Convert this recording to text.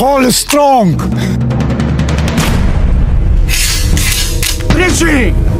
Hold strong. Richie!